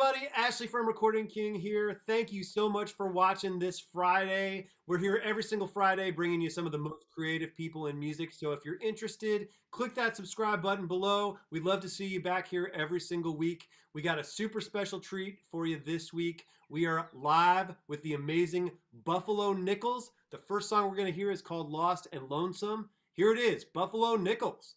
Everybody? Ashley from Recording King here. Thank you so much for watching this Friday. We're here every single Friday bringing you some of the most creative people in music. So if you're interested, click that subscribe button below. We'd love to see you back here every single week. We got a super special treat for you this week. We are live with the amazing Buffalo Nichols. The first song we're going to hear is called Lost and Lonesome. Here it is Buffalo Nichols.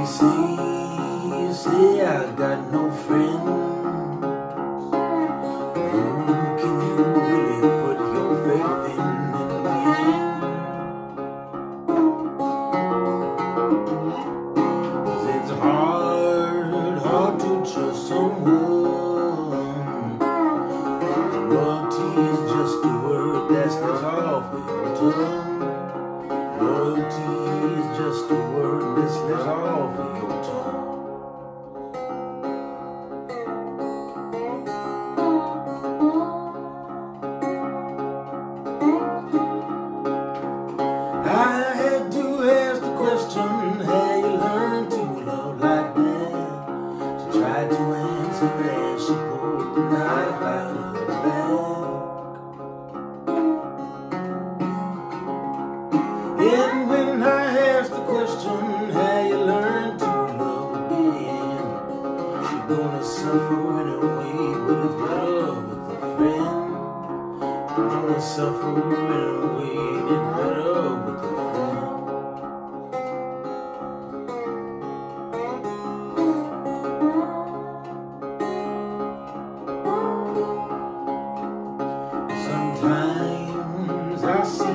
amazing. Nichols,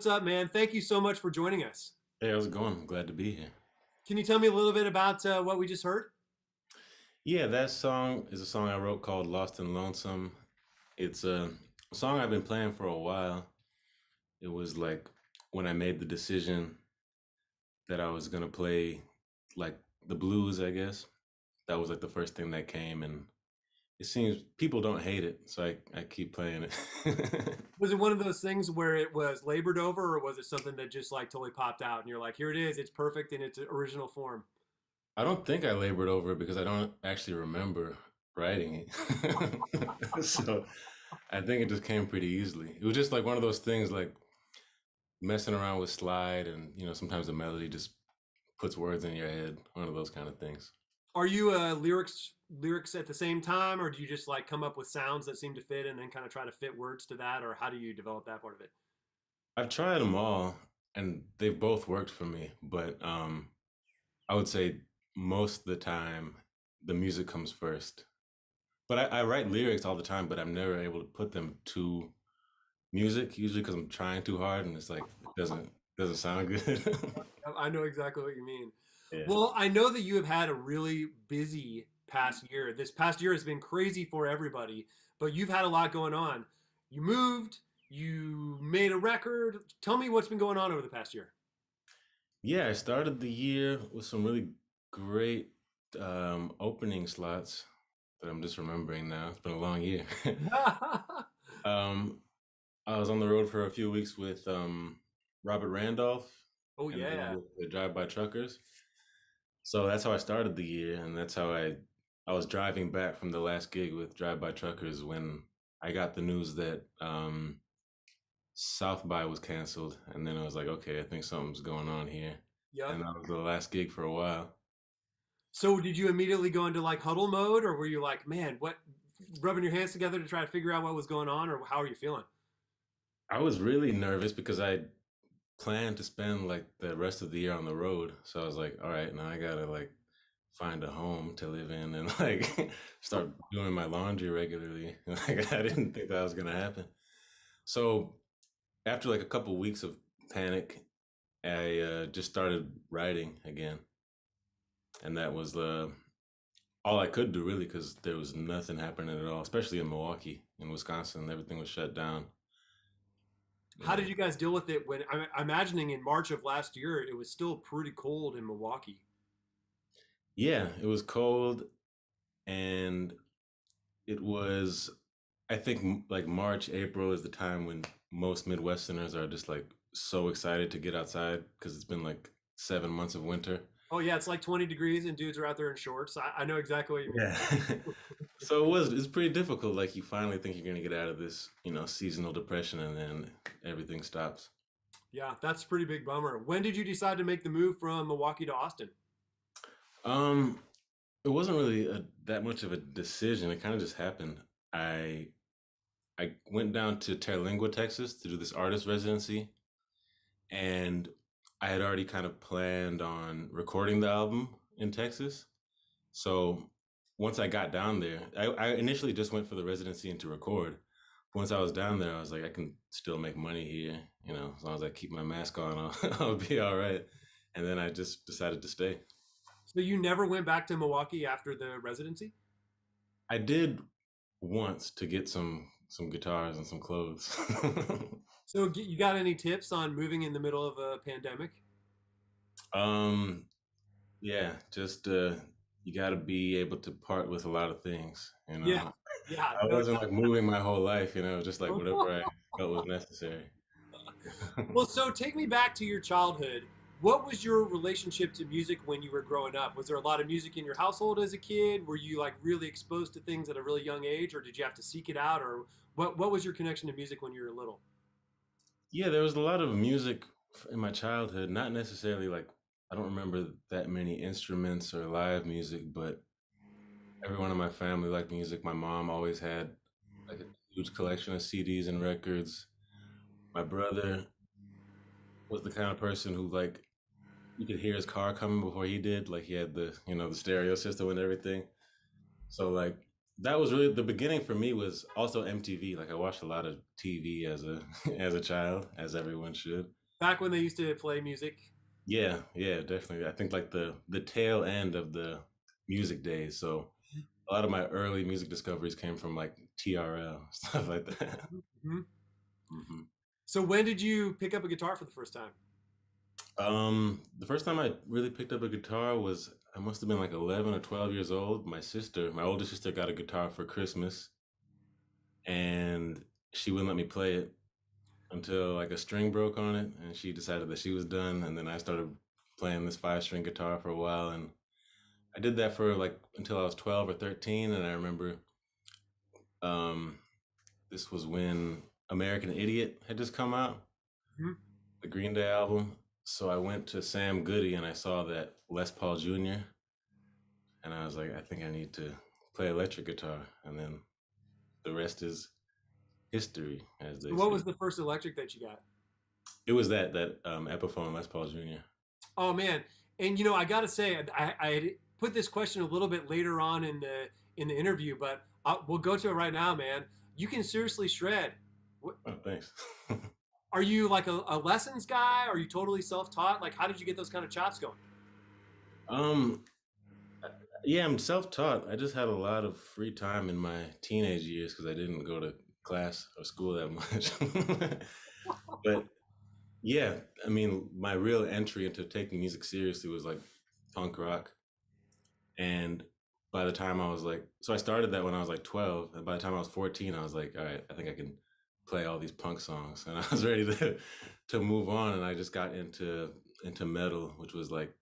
what's up, man? Thank you so much for joining us. Hey, how's it going? I'm glad to be here. Can you tell me a little bit about uh, what we just heard? Yeah, that song is a song I wrote called Lost and Lonesome. It's a song I've been playing for a while. It was like when I made the decision that I was going to play like the blues, I guess. That was like the first thing that came and it seems people don't hate it, so I, I keep playing it. was it one of those things where it was labored over, or was it something that just like totally popped out and you're like, here it is, it's perfect in its original form? I don't think I labored over it because I don't actually remember writing it. so I think it just came pretty easily. It was just like one of those things, like messing around with slide, and you know, sometimes the melody just puts words in your head. One of those kind of things. Are you uh, lyrics lyrics at the same time, or do you just like come up with sounds that seem to fit and then kind of try to fit words to that, or how do you develop that part of it? I've tried them all, and they've both worked for me. But um, I would say most of the time, the music comes first. But I, I write lyrics all the time, but I'm never able to put them to music. Usually because I'm trying too hard, and it's like it doesn't doesn't sound good. I know exactly what you mean. Yeah. Well, I know that you have had a really busy past year. This past year has been crazy for everybody, but you've had a lot going on. You moved, you made a record. Tell me what's been going on over the past year. Yeah, I started the year with some really great um, opening slots that I'm just remembering now. It's been a long year. um, I was on the road for a few weeks with um, Robert Randolph oh yeah. the Drive By Truckers. So that's how I started the year, and that's how I I was driving back from the last gig with Drive By Truckers when I got the news that um, South by was canceled, and then I was like, okay, I think something's going on here, Yeah. and that was the last gig for a while. So did you immediately go into like huddle mode or were you like, man, what rubbing your hands together to try to figure out what was going on or how are you feeling? I was really nervous because I planned to spend like the rest of the year on the road. So I was like, all right, now I gotta like find a home to live in and like start doing my laundry regularly. Like I didn't think that was gonna happen. So after like a couple weeks of panic, I uh, just started writing again, and that was the all I could do really because there was nothing happening at all, especially in Milwaukee, in Wisconsin, everything was shut down. How did you guys deal with it when I'm I'm imagining in March of last year it was still pretty cold in Milwaukee. Yeah, it was cold and it was I think like March, April is the time when most Midwesterners are just like so excited to get outside because it's been like seven months of winter. Oh yeah, it's like 20 degrees and dudes are out there in shorts. I, I know exactly what you mean. Yeah. so it was it's pretty difficult. Like you finally think you're gonna get out of this, you know, seasonal depression and then everything stops. Yeah, that's a pretty big bummer. When did you decide to make the move from Milwaukee to Austin? Um, it wasn't really a, that much of a decision. It kind of just happened. I I went down to Terlingua, Texas, to do this artist residency, and I had already kind of planned on recording the album in Texas. So once I got down there, I, I initially just went for the residency and to record. Once I was down there, I was like, I can still make money here, you know, as long as I keep my mask on, I'll, I'll be all right. And then I just decided to stay. So you never went back to Milwaukee after the residency? I did once to get some some guitars and some clothes. So you got any tips on moving in the middle of a pandemic? um, yeah, just uh, you got to be able to part with a lot of things. You know, Yeah, Yeah. I wasn't like moving my whole life. You know, just like whatever I felt was necessary. Well, so take me back to your childhood. What was your relationship to music when you were growing up? Was there a lot of music in your household as a kid? Were you like really exposed to things at a really young age, or did you have to seek it out, or what? What was your connection to music when you were little? Yeah, there was a lot of music in my childhood. Not necessarily like I don't remember that many instruments or live music, but everyone in my family liked music. My mom always had like a huge collection of CDs and records. My brother was the kind of person who like you could hear his car coming before he did. Like he had the you know the stereo system and everything. So like that was really the beginning for me was also MTV. Like I watched a lot of TV as a as a child, as everyone should. Back when they used to play music. Yeah, yeah, definitely. I think like the the tail end of the music days. So a lot of my early music discoveries came from like TRL stuff like that. Mhm. hmm So when did you pick up a guitar for the first time? Um, the first time I really picked up a guitar was I must have been like eleven or twelve years old. My sister, my older sister, got a guitar for Christmas, and she wouldn't let me play it until like a string broke on it, and she decided that she was done. And then I started playing this five string guitar for a while, and I did that for like until I was twelve or thirteen. And I remember, um, this was when American Idiot had just come out, Mhm. the Green Day album. So I went to Sam Goody and I saw that Les Paul Jr. And I was like, I think I need to play electric guitar. And then the rest is history, as they What say. was the first electric that you got? It was that that um, Epiphone Les Paul Jr. Oh man, and you know I gotta say I, I put this question a little bit later on in the in the interview, but i we'll go to it right now, man. You can seriously shred. Oh, thanks. Are you like a, a lessons guy? Are you totally self-taught? Like, how did you get those kind of chops going? um, yeah, I'm self-taught. I just had a lot of free time in my teenage years because I didn't go to class or school that much. but yeah, I mean, my real entry into taking music seriously was like punk rock. And by the time I was like, so I started that when I was like 12. And by the time I was 14, I was like, all right, I think I can play all these punk songs. And I was ready to to move on. And I just got into into metal, which was like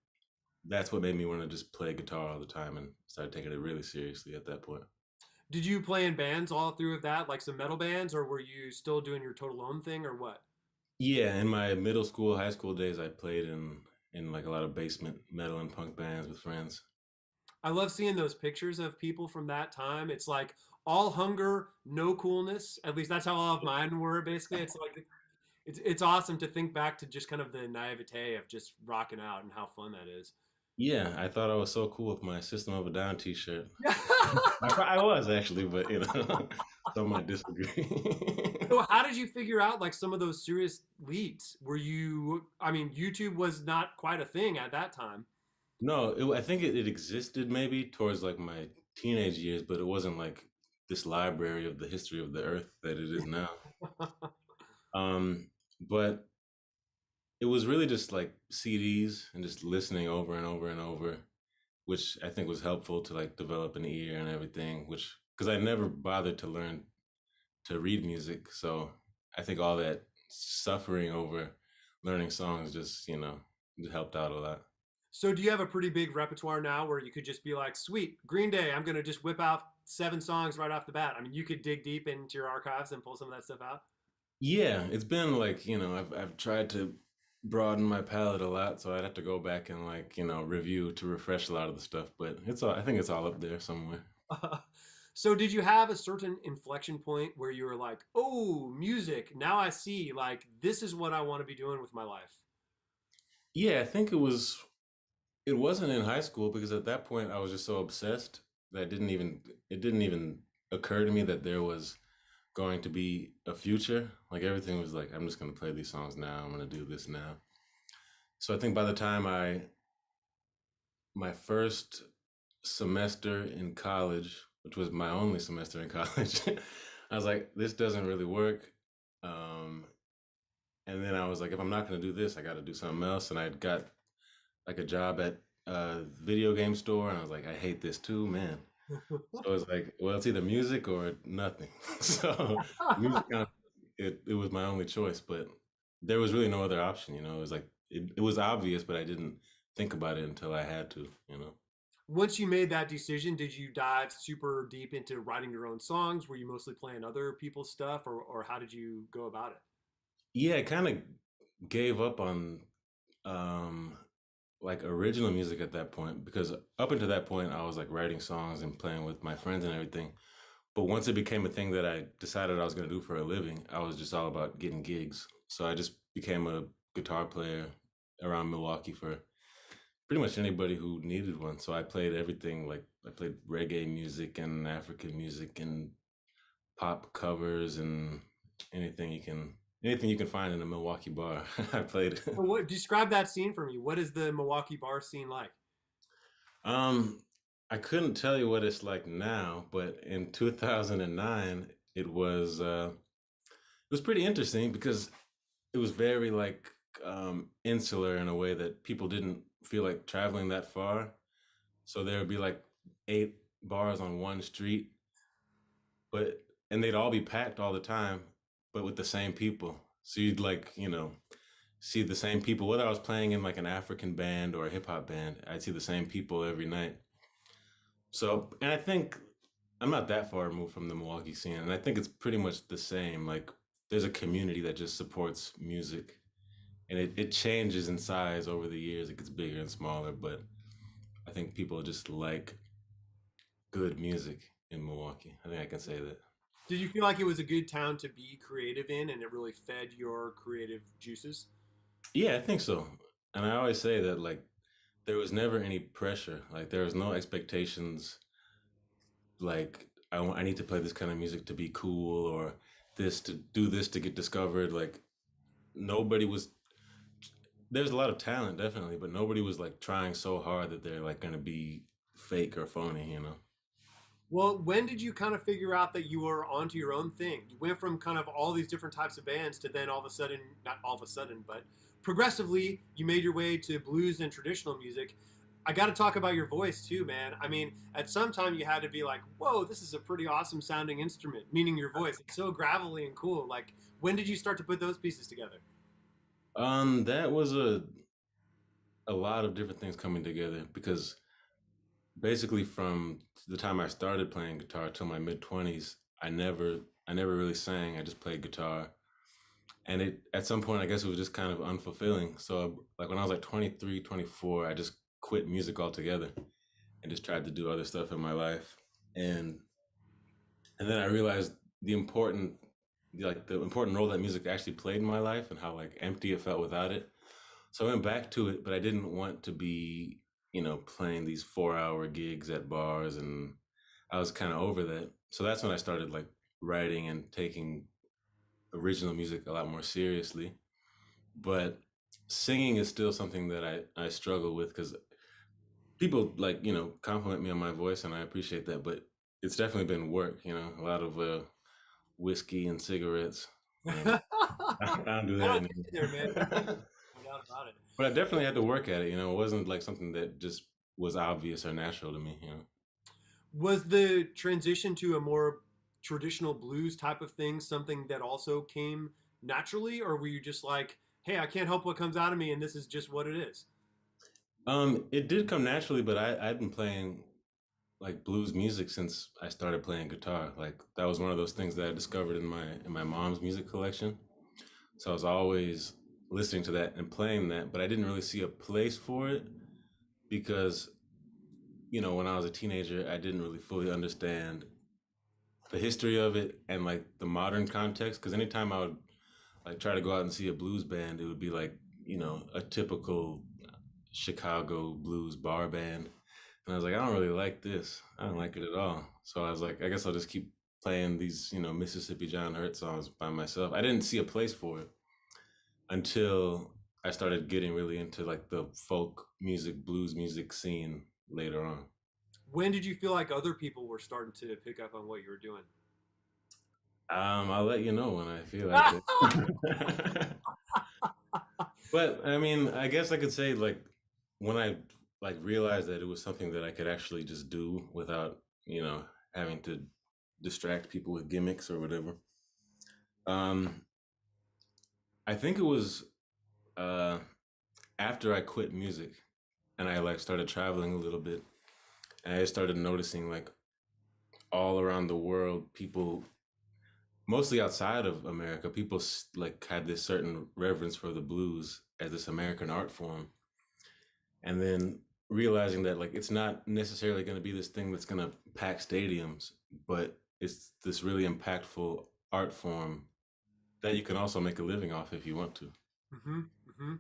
that's what made me want to just play guitar all the time and started taking it really seriously at that point. Did you play in bands all through of that, like some metal bands, or were you still doing your total own thing, or what? Yeah, in my middle school, high school days, I played in in like a lot of basement metal and punk bands with friends. I love seeing those pictures of people from that time. It's like all hunger, no coolness. At least that's how all of mine were. Basically, it's like it's it's awesome to think back to just kind of the naivete of just rocking out and how fun that is. Yeah, I thought I was so cool with my System of a Down T-shirt. I, I was actually, but you know, some might disagree. so how did you figure out like some of those serious leads? Were you? I mean, YouTube was not quite a thing at that time. no, it, I think it, it existed maybe towards like my teenage years, but it wasn't like this library of the history of the Earth that it is now. Um, but it was really just like CDs and just listening over and over and over, which I think was helpful to like develop an ear and everything. Which because I never bothered to learn to read music, so I think all that suffering over learning songs just you know helped out a lot. So do you have a pretty big repertoire now where you could just be like, sweet, Green Day, I'm gonna just whip out seven songs right off the bat. I mean, you could dig deep into your archives and pull some of that stuff out. Yeah, it's been like you know I've I've tried to broaden my palette a lot, so I'd have to go back and like you know review to refresh a lot of the stuff. But it's all I think it's all up there somewhere. so did you have a certain inflection point where you were like, oh, music, now I see like this is what I want to be doing with my life? Yeah, I think it was. It wasn't in high school because at that point I was just so obsessed that didn't even it didn't even occur to me that there was going to be a future. Like everything was like, I'm just gonna play these songs now. I'm gonna do this now. So I think by the time I my first semester in college, which was my only semester in college, I was like, this doesn't really work. Um, and then I was like, if I'm not going to do this, I got to do something else. And I got like a job at a video game store, and I was like, I hate this too, man. So it was like, well, it's either music or nothing. so music, kind of- it it was my only choice, but there was really no other option. You know, it was like it, it was obvious, but I didn't think about it until I had to. You know. Once you made that decision, did you dive super deep into writing your own songs? Were you mostly playing other people's stuff, or, or how did you go about it? Yeah, I kind of gave up on um like original music at that point because up until that point I was like writing songs and playing with my friends and everything. But once it became a thing that I decided I was going to do for a living, I was just all about getting gigs. So I just became a guitar player around Milwaukee for pretty much anybody who needed one. So I played everything like I played reggae music and African music and pop covers and anything you can anything you can find in a Milwaukee bar. I played. So what describe that scene for me? What is the Milwaukee bar scene like? Um, I couldn't tell you what it's like now, but in 2009, it was uh, it was pretty interesting because it was very like um, insular in a way that people didn't feel like traveling that far. So there would be like eight bars on one street, but and they'd all be packed all the time, but with the same people. So you'd like you know see the same people whether I was playing in like an African band or a hip hop band. I'd see the same people every night. So and I think I'm not that far removed from the Milwaukee scene, and I think it's pretty much the same. Like, there's a community that just supports music, and it, it changes in size over the years. It gets bigger and smaller, but I think people just like good music in Milwaukee. I think I can say that. Did you feel like it was a good town to be creative in and it really fed your creative juices? Yeah, I think so. And I always say that like there was never any pressure. Like there was no expectations like I want, I need to play this kind of music to be cool or this to do this to get discovered. Like nobody was there's a lot of talent definitely, but nobody was like trying so hard that they're like going to be fake or phony, you know. Well, when did you kind of figure out that you were onto your own thing? You went from kind of all these different types of bands to then all of a sudden, not all of a sudden, but progressively, you made your way to blues and traditional music. I got to talk about your voice too, man. I mean, at some time you had to be like, "Whoa, this is a pretty awesome sounding instrument." Meaning your voice, it's so gravelly and cool. Like, when did you start to put those pieces together? Um, that was a a lot of different things coming together because basically from the time I started playing guitar till my mid twenties, I never I never really sang. I just played guitar, and it at some point I guess it was just kind of unfulfilling. So like when I was like 23, 24, I just quit music altogether and just tried to do other stuff in my life. And and then I realized the important like the important role that music actually played in my life and how like empty it felt without it. So I went back to it, but I didn't want to be, you know, playing these four hour gigs at bars and I was kind of over that. So that's when I started like writing and taking original music a lot more seriously. But singing is still something that I, I struggle with because people like, you know, compliment me on my voice and I appreciate that, but it's definitely been work, you know, a lot of uh, whiskey and cigarettes. I don't do that think there, man. No doubt about it. But I definitely had to work at it, you know, it wasn't like something that just was obvious or natural to me, you know. Was the transition to a more traditional blues type of thing something that also came naturally, or were you just like, hey, I can't help what comes out of me and this is just what it is? Um, it did come naturally, but I, I'd been playing like blues music since I started playing guitar. Like that was one of those things that I discovered in my in my mom's music collection. So I was always listening to that and playing that, but I didn't really see a place for it because, you know, when I was a teenager, I didn't really fully understand the history of it and like the modern context. Because anytime I would like try to go out and see a blues band, it would be like, you know, a typical Chicago blues bar band. And I was like, I don't really like this. I don't like it at all. So I was like, I guess I'll just keep playing these, you know, Mississippi John Hurt songs by myself. I didn't see a place for it until I started getting really into like the folk music, blues music scene later on. When did you feel like other people were starting to pick up on what you were doing? Um, I'll let you know when I feel like it. but I mean, I guess I could say like when I like realized that it was something that I could actually just do without, you know, having to distract people with gimmicks or whatever. Um, I think it was uh after I quit music and I like started traveling a little bit and I started noticing like all around the world people mostly outside of America people like had this certain reverence for the blues as this American art form. And then realizing that like it's not necessarily going to be this thing that's going to pack stadiums but it's this really impactful art form that you can also make a living off if you want to Mm-hmm, mm-hmm.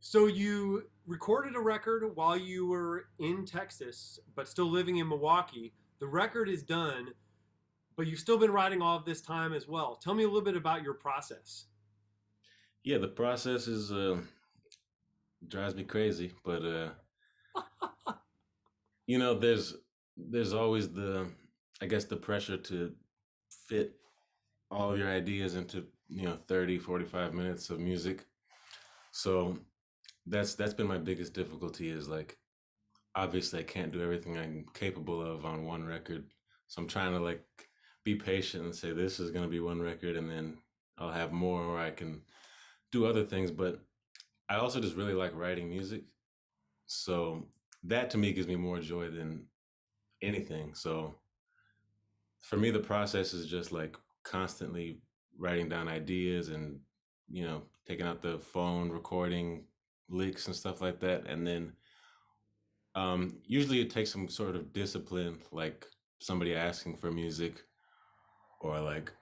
So you recorded a record while you were in Texas, but still living in Milwaukee. The record is done, but you've still been writing all of this time as well. Tell me a little bit about your process. yeah the process is uh drives me crazy but uh you know there's there's always the i guess the pressure to fit all of your mm-hmm. ideas into you know 30 45 minutes of music. So that's that's been my biggest difficulty is like obviously i can't do everything i'm capable of on one record. So i'm trying to like be patient and say this is going to be one record and then i'll have more where i can do other things. But i also just really like writing music. So that to me gives me more joy than anything. So for me, the process is just like constantly writing down ideas and you know taking out the phone, recording licks and stuff like that, and then um, usually it takes some sort of discipline, like somebody asking for music, or like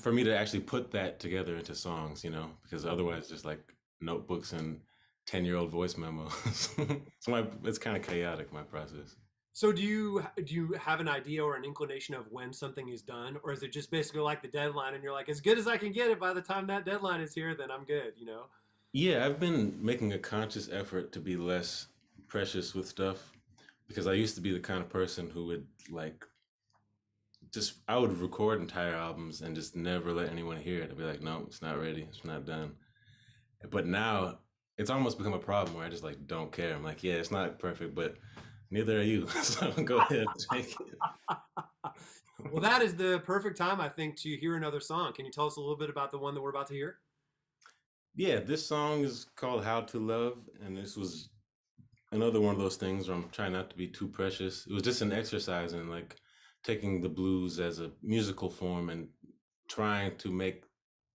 for me to actually put that together into songs, you know, because otherwise just like notebooks and 10 year old voice memos. so my, it's kind of chaotic, my process. So do you do you have an idea or an inclination of when something is done, or is it just basically like the deadline, and you're like, as good as I can get it by the time that deadline is here, then I'm good, you know? Yeah, I've been making a conscious effort to be less precious with stuff because I used to be the kind of person who would like just I would record entire albums and just never let anyone hear it. I'd be like, no, it's not ready, it's not done. But now it's almost become a problem where I just like don't care. I'm like, yeah, it's not perfect, but neither are you. so go ahead, take it. well, that is the perfect time, I think, to hear another song. Can you tell us a little bit about the one that we're about to hear? Yeah, this song is called How to Love, and this was another one of those things where I'm trying not to be too precious. It was just an exercise in like taking the blues as a musical form and trying to make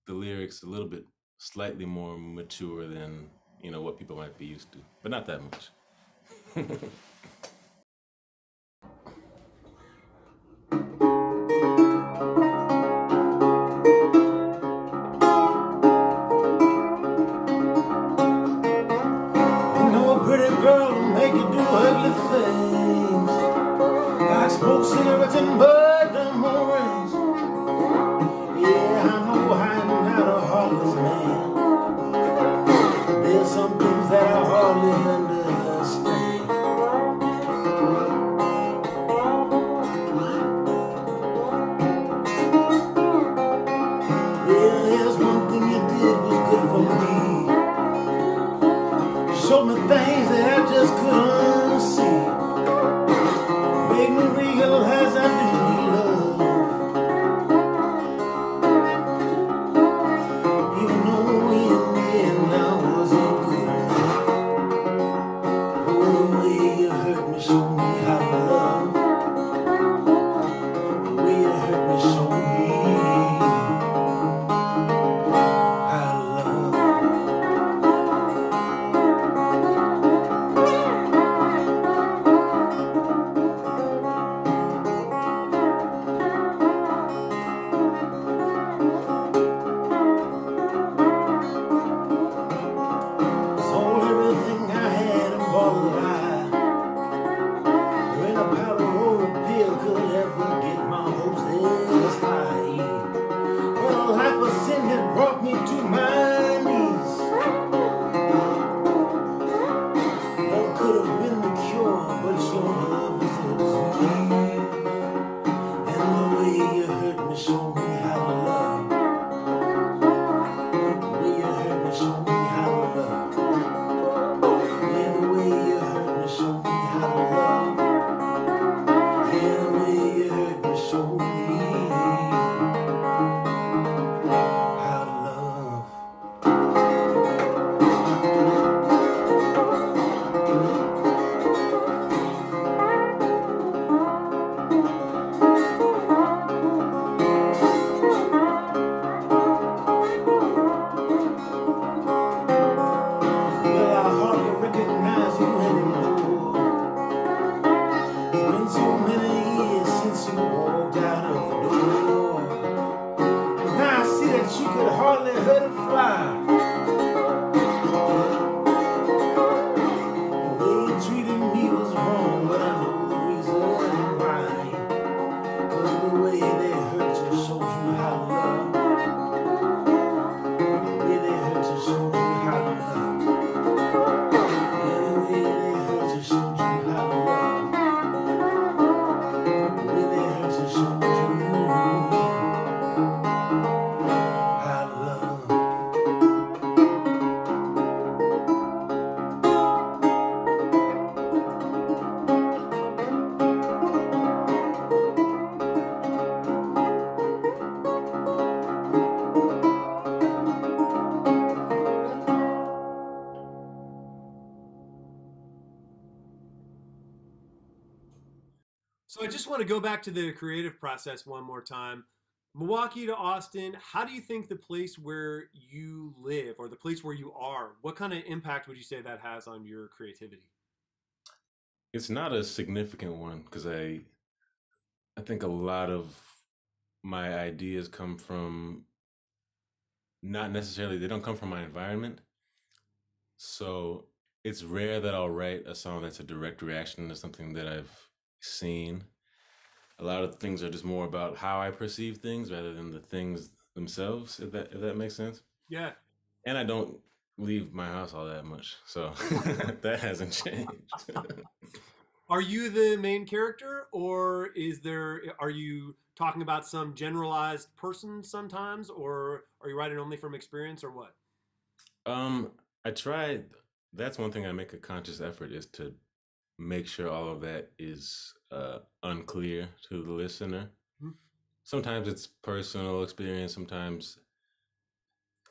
the lyrics a little bit slightly more mature than you know what people might be used to, but not that much. hardly hurt a fly. Go back to the creative process one more time. Milwaukee to Austin, how do you think the place where you live or the place where you are, what kind of impact would you say that has on your creativity? It's not a significant one because I I think a lot of my ideas come from not necessarily they don't come from my environment. So it's rare that I'll write a song that's a direct reaction to something that I've seen. A lot of things are just more about how I perceive things rather than the things themselves, if that if that makes sense. Yeah. And I don't leave my house all that much. So that hasn't changed. Are you the main character or is there are you talking about some generalized person sometimes or are you writing only from experience or what? um I try that's one thing I make a conscious effort is to make sure all of that is uh unclear to the listener. Mhm. Sometimes it's personal experience, sometimes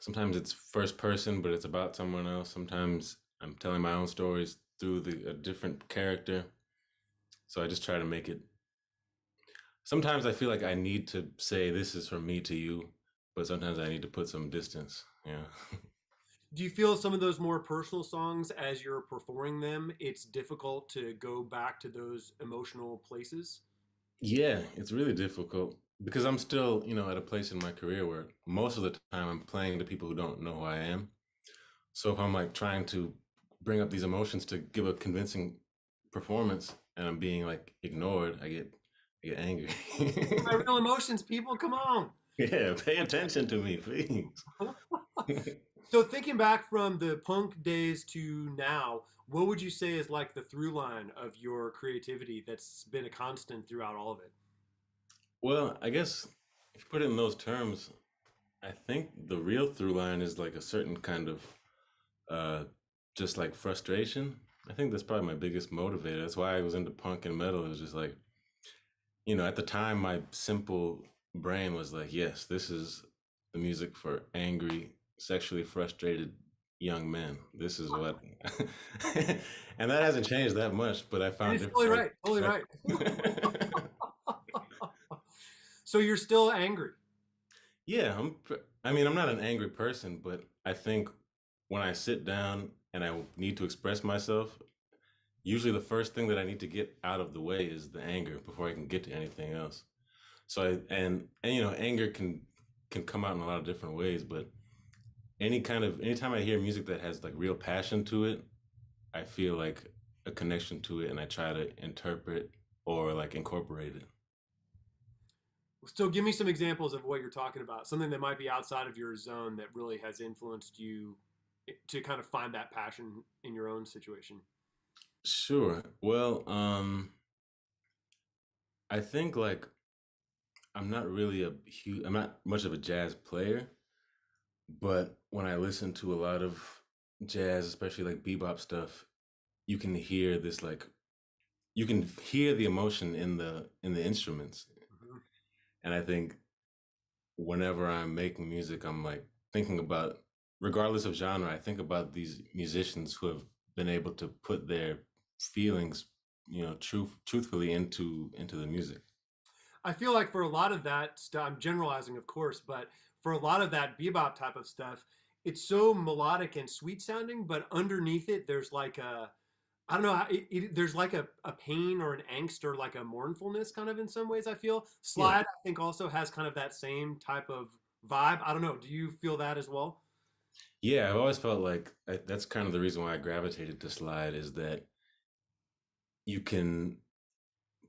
sometimes it's first person but it's about someone else. Sometimes I'm telling my own stories through the a different character. So I just try to make it sometimes I feel like I need to say this is from me to you, but sometimes I need to put some distance. Yeah. Do you feel some of those more personal songs as you're performing them, it's difficult to go back to those emotional places? Yeah, it's really difficult because I'm still, you know, at a place in my career where most of the time I'm playing to people who don't know who I am. So if I'm like trying to bring up these emotions to give a convincing performance and I'm being like ignored, I get I get angry. My real emotions, people, come on. yeah, pay attention to me, please. So thinking back from the punk days to now, what would you say is like the through line of your creativity that's been a constant throughout all of it? Well, I guess if you put it in those terms, I think the real through line is like a certain kind of uh just like frustration. I think that's probably my biggest motivator. That's why I was into punk and metal. It was just like, you know, at the time my simple brain was like, yes, this is the music for angry, sexually frustrated young men. This is what and that hasn't changed that much, but I found it's totally right, totally right. So you're still angry. Yeah, I'm. I mean, I'm not an angry person, but I think when I sit down and I need to express myself, usually the first thing that I need to get out of the way is the anger before I can get to anything else. So I and and you know, anger can can come out in a lot of different ways, but any kind of anytime I hear music that has like real passion to it, I feel like a connection to it, and I try to interpret or like incorporate it. So give me some examples of what you're talking about. Something that might be outside of your zone that really has influenced you to kind of find that passion in your own situation. Sure. Well, um, I think like I'm not really a huge, I'm not much of a jazz player, but when I listen to a lot of jazz, especially like bebop stuff, you can hear this like you can hear the emotion in the in the instruments. Mhm. And I think whenever I'm making music, I'm like thinking about regardless of genre, I think about these musicians who have been able to put their feelings, you know, truth truthfully into into the music. I feel like for a lot of that stuff, I'm generalizing, of course, but for a lot of that bebop type of stuff, it's so melodic and sweet sounding, but underneath it, there's like a, I don't know, it, it, there's like a, a pain or an angst or like a mournfulness kind of in some ways, I feel. Yeah. Slide, I think, also has kind of that same type of vibe. I don't know. Do you feel that as well? Yeah, I've always felt like I, that's kind of the reason why I gravitated to slide is that you can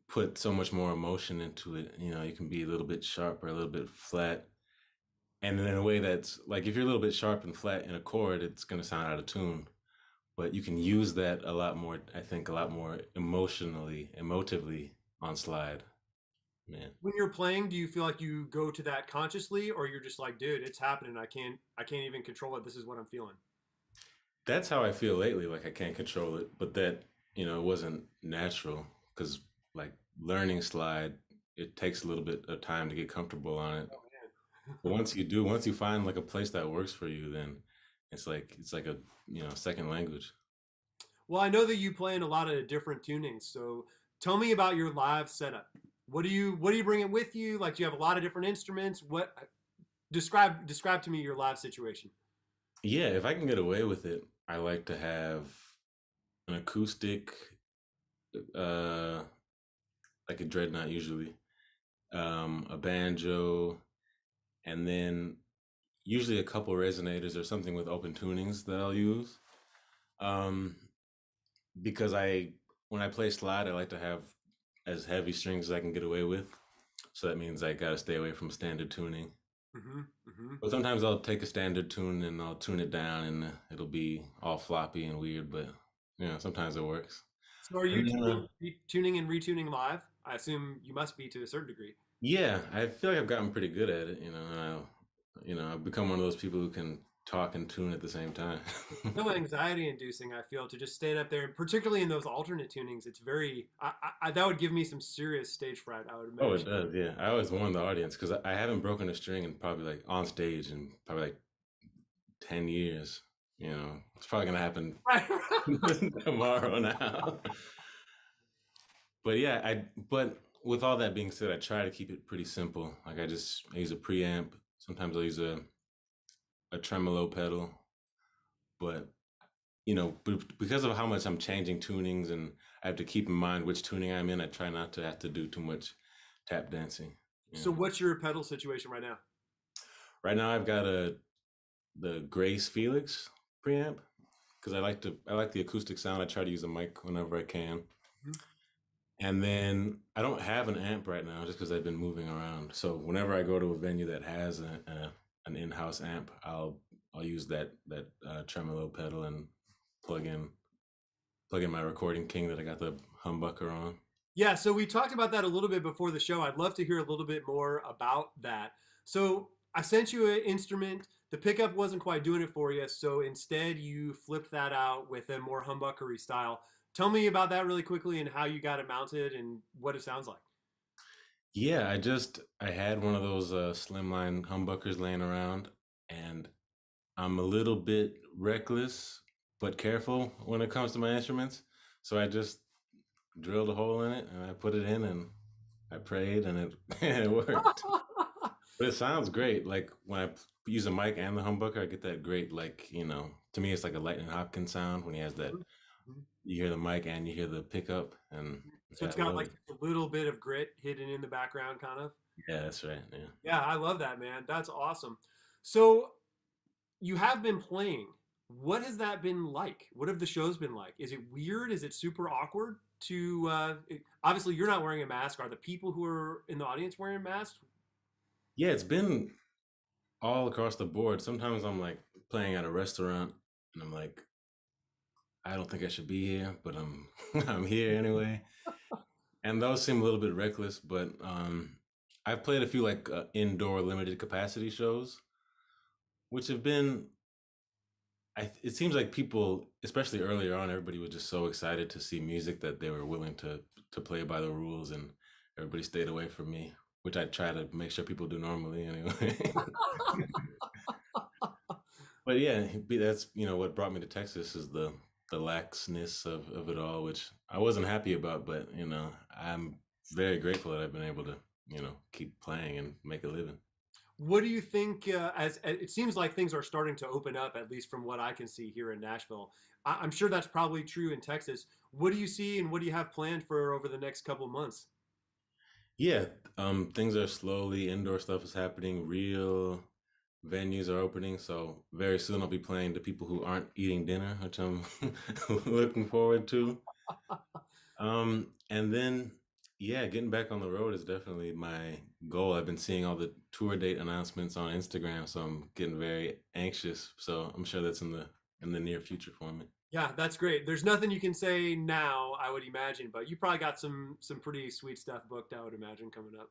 put so much more emotion into it. You know, you can be a little bit sharp or a little bit flat. And then in a way that's like if you're a little bit sharp and flat in a chord, it's going to sound out of tune. But you can use that a lot more, I think, a lot more emotionally, emotively on slide. Man. When you're playing, do you feel like you go to that consciously or you're just like, dude, it's happening. I can't, I can't even control it. This is what I'm feeling. That's how I feel lately. Like I can't control it, but that you know it wasn't natural because like learning slide, it takes a little bit of time to get comfortable on it. But once you do, once you find like a place that works for you, then it's like it's like a you know second language. Well, I know that you play in a lot of different tunings. So tell me about your live setup. What do you what do you bring it with you? Like, do you have a lot of different instruments? What describe describe to me your live situation? Yeah, if I can get away with it, I like to have an acoustic, uh, like a dreadnought usually, um, a banjo, and then usually a couple resonators or something with open tunings that I'll use. Um, because I when I play slide, I like to have as heavy strings as I can get away with. So that means I gotta stay away from standard tuning. hmm hmm But sometimes I'll take a standard tune and I'll tune it down and uh, it'll be all floppy and weird, but you know, sometimes it works. So, are you uh, tuning, re- tuning and retuning live? I assume you must be to a certain degree. Yeah, I feel like I've gotten pretty good at it, you know, and I, you know, I've become one of those people who can talk and tune at the same time. So anxiety inducing, I feel, to just stand up there, and particularly in those alternate tunings. It's very I, I, that would give me some serious stage fright. I would Oh, it does, yeah. I always warn the audience because I, I haven't broken a string in probably like on stage in probably like 10 years. You know, it's probably gonna happen tomorrow now. But yeah, I but with all that being said, I try to keep it pretty simple. Like I just I use a preamp. Sometimes I'll use a a tremolo pedal. But you know, b- because of how much I'm changing tunings and I have to keep in mind which tuning I'm in, I try not to have to do too much tap dancing. so, know. what's your pedal situation right now? Right now I've got a the Grace Felix preamp because I like to I like the acoustic sound. I try to use a mic whenever I can. And then I don't have an amp right now just because I've been moving around. So whenever I go to a venue that has a, a an in-house amp, I'll I'll use that that uh, tremolo pedal and plug in plug in my recording king that I got the humbucker on. Yeah, so we talked about that a little bit before the show. I'd love to hear a little bit more about that. So I sent you an instrument. The pickup wasn't quite doing it for you, so instead you flipped that out with a more humbuckery style. Tell me about that really quickly and how you got it mounted and what it sounds like. Yeah, I just I had one of those uh, slimline humbuckers laying around, and I'm a little bit reckless but careful when it comes to my instruments. So I just drilled a hole in it and I put it in and I prayed and it it worked. But it sounds great. Like when I use a mic and the humbucker, I get that great like you know. To me, it's like a Lightnin' Hopkins sound when he has that. You hear the mic and you hear the pickup, and So it's got like it. a little bit of grit hidden in the background, kind of. yeah, that's right. Yeah. Yeah, I love that, man. That's awesome. So you have been playing. What has that been like? What have the shows been like? Is it weird? Is it super awkward to uh it- obviously you're not wearing a mask. Are the people who are in the audience wearing masks? Yeah, it's been all across the board. Sometimes I'm like playing at a restaurant and I'm like, I don't think I should be here, but I'm I'm here anyway. And those seem a little bit reckless, but um I've played a few like uh, indoor limited capacity shows, which have been I it seems like people, especially earlier on, everybody was just so excited to see music that they were willing to to play by the rules and everybody stayed away from me, which I try to make sure people do normally anyway. but yeah, be- that's you know what brought me to Texas is the the laxness of of it all, which I wasn't happy about, but you know I'm very grateful that I've been able to you know keep playing and make a living. What do you think? Uh, as as- it seems like things are starting to open up, at least from what I can see here in Nashville. I, I'm sure that's probably true in Texas. What do you see, and what do you have planned for over the next couple of months? Yeah, um, things are slowly, indoor stuff is happening, real venues are opening, so very soon I'll be playing to people who aren't eating dinner, which I'm looking forward to. Um, and then, yeah, getting back on the road is definitely my goal. I've been seeing all the tour date announcements on Instagram, so I'm getting very anxious. So I'm sure that's in the in the near future for me. Yeah, that's great. There's nothing you can say now, I would imagine, but you probably got some some pretty sweet stuff booked. I would imagine coming up.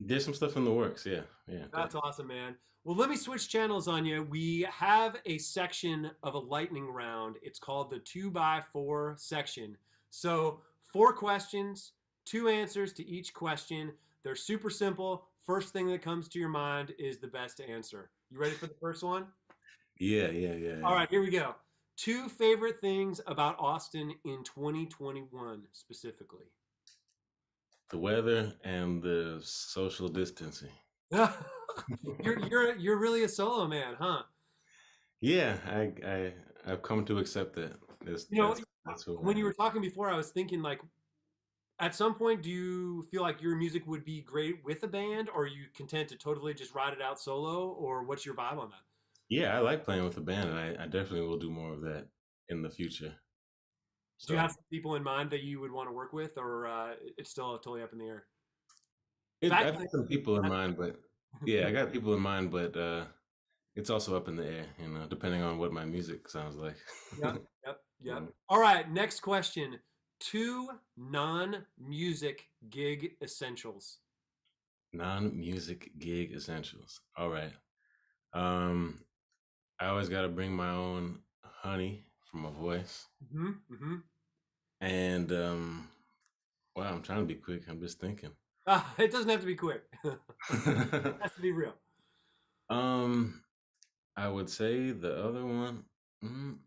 There's some stuff in the works, yeah, yeah. That's awesome, man. Well, let me switch channels on you. We have a section of a lightning round. It's called the two by four section. So, four questions, two answers to each question. They're super simple. First thing that comes to your mind is the best answer. You ready for the first one? Yeah, yeah, yeah. All yeah. right, here we go. Two favorite things about Austin in 2021 specifically. the weather and the social distancing. you're you're you're really a solo man, huh? Yeah, I I I've come to accept that. That's, You know, that's, that's when you were talking before, I was thinking like, at some point, do you feel like your music would be great with a band, or are you content to totally just ride it out solo, or what's your vibe on that? Yeah, I like playing with a band, and I, I definitely will do more of that in the future. Do you have some people in mind that you would want to work with, or uh, it's still totally up in the air? It, I've got some people in mind, but yeah, I got people in mind, but uh, it's also up in the air, you know, depending on what my music sounds like. Yep, yep, yep. All right, next question. Two non-music gig essentials. Non-music gig essentials. All right. Um, I always got to bring my own honey for my voice, hmm hmm and um, wow, I'm trying to be quick. I'm just thinking. Ah, it doesn't have to be quick. it has to be real. um, I would say the other one. Mm,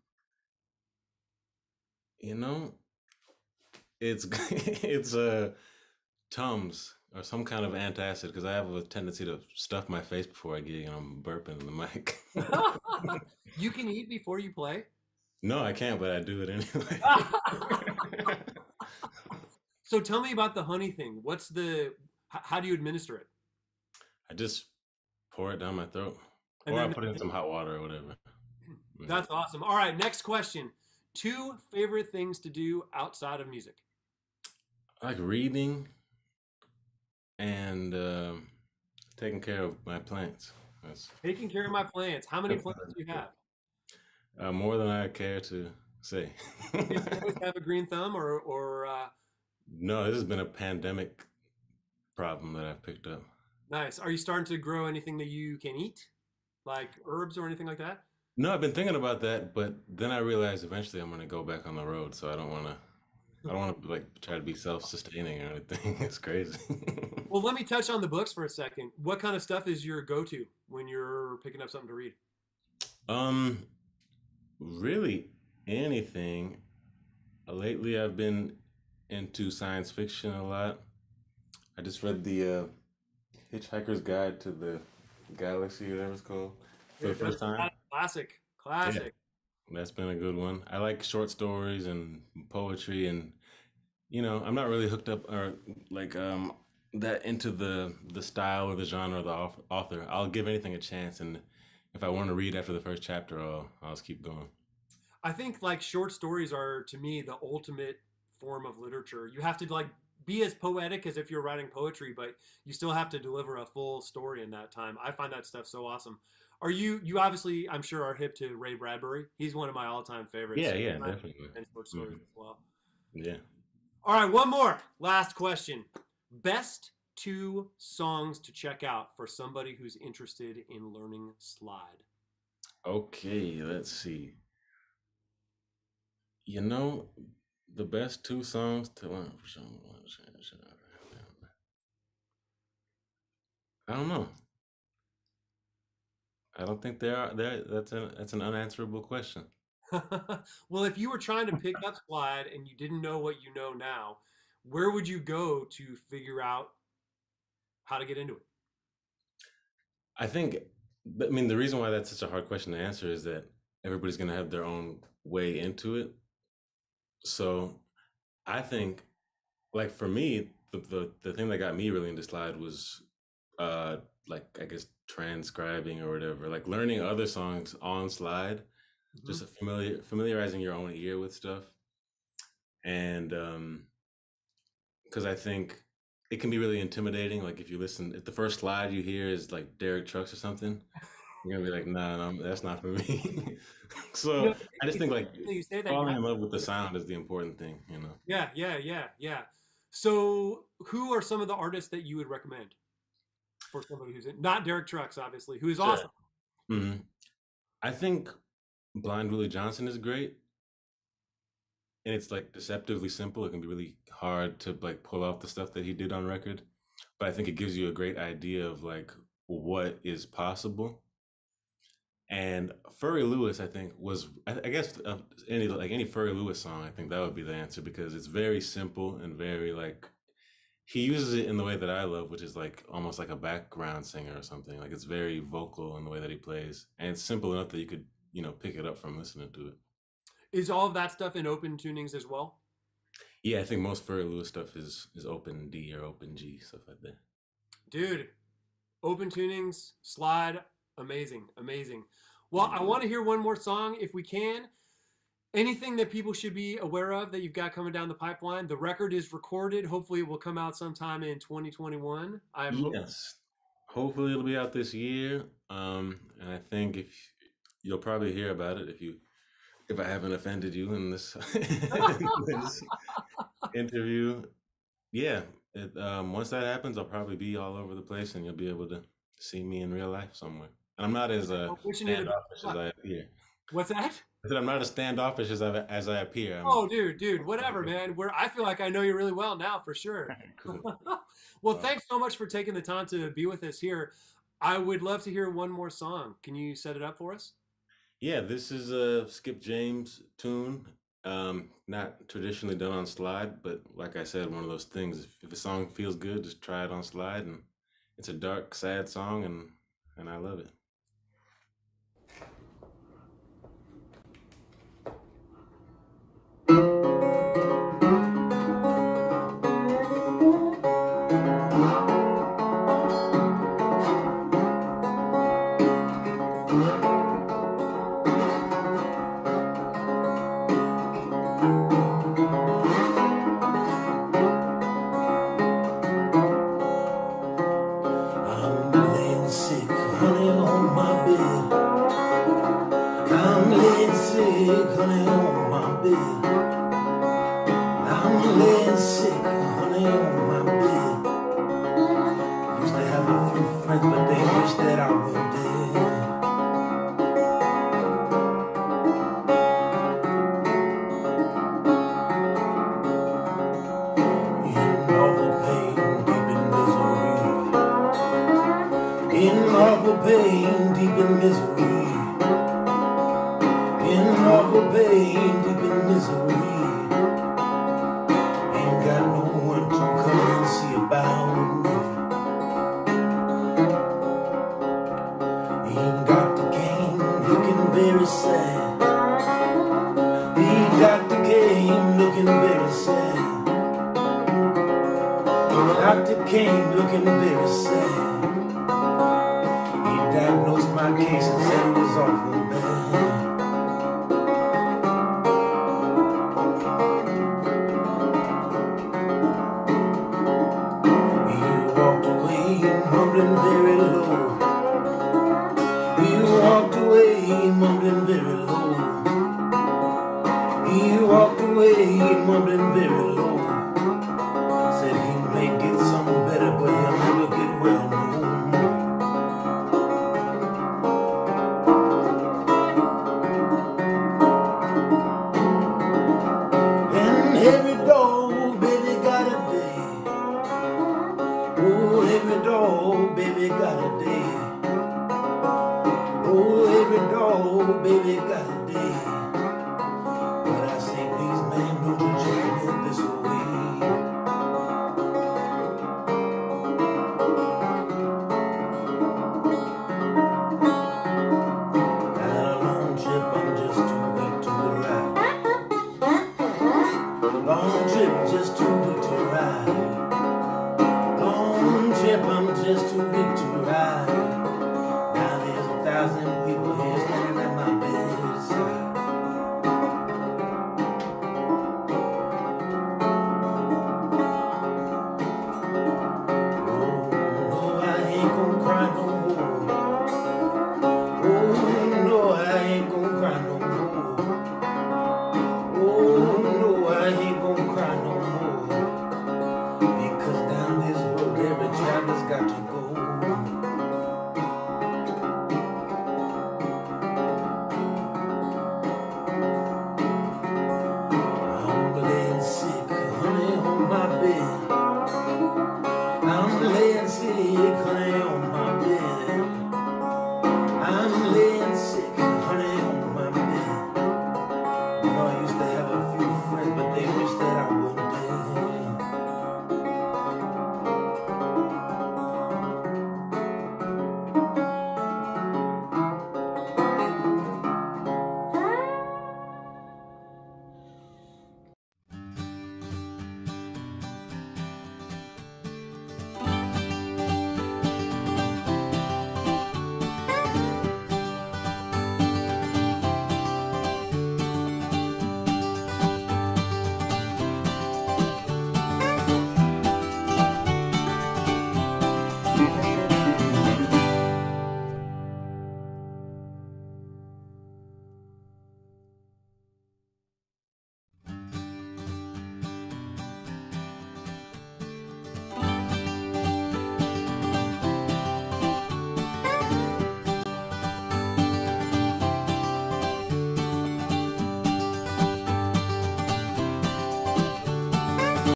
you know, it's it's uh Tums or some kind of antacid because I have a tendency to stuff my face before I gig and I'm burping in the mic. you can eat before you play. no, I can't, but I do it anyway. So tell me about the honey thing. What's the? How do you administer it? I just pour it down my throat, And or I put it in some hot water or whatever. That's awesome. All right, next question. Two favorite things to do outside of music. I like reading and um taking care of my plants. That's Taking care of my plants. How many plants do you have? uh, more than I care to say. Do you always have a green thumb, or or uh, no, this has been a pandemic problem that I've picked up. nice? Are you starting to grow anything that you can eat, like herbs or anything like that? No, I've been thinking about that, but then I realized eventually I'm going to go back on the road, so I don't want to. I don't want to like try to be self-sustaining or anything. It's crazy. Well, let me touch on the books for a second. What kind of stuff is your go-to when you're picking up something to read? um, really anything. Lately, I've been into science fiction a lot. I just read the uh, Hitchhiker's Guide to the Galaxy, whatever it's called, for the first time. Classic, classic. That's been a good one. I like short stories and poetry, and you know, I'm not really hooked up or like um that into the the style or the genre of the author. I'll give anything a chance, and if I want to read after the first chapter, I'll I'll just keep going. I think like short stories are to me the ultimate form of literature. You have to like be as poetic as if you're writing poetry, but you still have to deliver a full story in that time. I find that stuff so awesome. Are you you obviously I'm sure are hip to Ray Bradbury. He's one of my all-time favorites. Yeah, yeah, And definitely. short stories Mhm. as well. Yeah. All right, one more. Last question. Best two songs to check out for somebody who's interested in learning slide. Okay, let's see. You know, the best two songs to learn for someone. I don't know. I don't think there are there. That's an that's an unanswerable question. well, if you were trying to pick up slide and you didn't know what you know now, where would you go to figure out how to get into it? I think. I mean, the reason why that's such a hard question to answer is that everybody's going to have their own way into it. So, I think, like for me, the the, the thing that got me really into slide was, uh, like I guess transcribing or whatever, like learning other songs on slide just familiar familiarizing your own ear with stuff. And um because i think it can be really intimidating like if you listen if the first slide you hear is like derek trucks or something you're gonna be like nah, no that's not for me You so know, i just think like you say that. falling in love with the sound is the important thing you know Yeah, yeah, yeah, yeah. So, who are some of the artists that you would recommend for somebody who's in, not Derek Trucks, obviously, who is Sure. awesome? hmm i think blind willie johnson is great and it's like deceptively simple it can be really hard to like pull off the stuff that he did on record but i think it gives you a great idea of like what is possible and furry lewis i think was i, I guess uh, any like any furry lewis song i think that would be the answer because it's very simple and very like he uses it in the way that I love, which is like almost like a background singer or something. Like it's very vocal in the way that he plays, and it's simple enough that you could you know pick it up from listening to it. Is all of that stuff in open tunings as well? Yeah, I think most Furry Lewis stuff is is open D or open G stuff like that. Dude, open tunings, slide, amazing, amazing. Well, I want to hear one more song if we can. Anything that people should be aware of that you've got coming down the pipeline? The record is recorded. Hopefully, it will come out sometime in 2021. I'm yes. Hopefully, it'll be out this year. Um, and I think if you'll probably hear about it if you if I haven't offended you in this, this interview. Yeah, it, um, once that happens, I'll probably be all over the place, and you'll be able to see me in real life somewhere. And I'm not as uh, standoffish as I appear. What's that? I said I'm not as standoffish as I as I appear. I'm, oh, dude, dude, whatever, man. Where I feel like I know you really well now, for sure. cool. well, thanks so much for taking the time to be with us here. I would love to hear one more song. Can you set it up for us? Yeah, this is a Skip James tune. Um, not traditionally done on slide, but like I said, one of those things. If, if a song feels good, just try it on slide, and it's a dark, sad song, and and I love it.